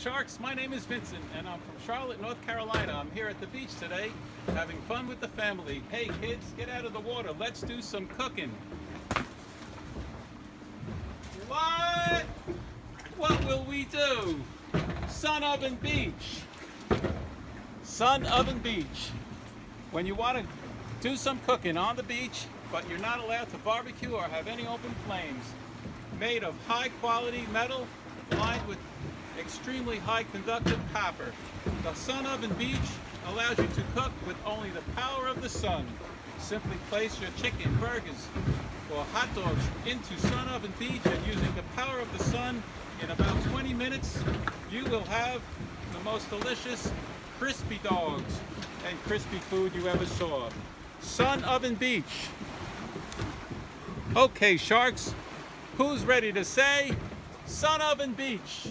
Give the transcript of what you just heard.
Sharks. My name is Vincent and I'm from Charlotte, North Carolina. I'm here at the beach today having fun with the family. Hey kids, get out of the water. Let's do some cooking. What? What will we do? Sun Oven Beach. Sun Oven Beach. When you want to do some cooking on the beach, but you're not allowed to barbecue or have any open flames. Made of high quality metal lined with extremely high conductive copper. The Sun Oven Beach allows you to cook with only the power of the sun. Simply place your chicken, burgers, or hot dogs into Sun Oven Beach and using the power of the sun in about 20 minutes, you will have the most delicious crispy dogs and crispy food you ever saw. Sun Oven Beach. Okay, sharks, who's ready to say Sun Oven Beach?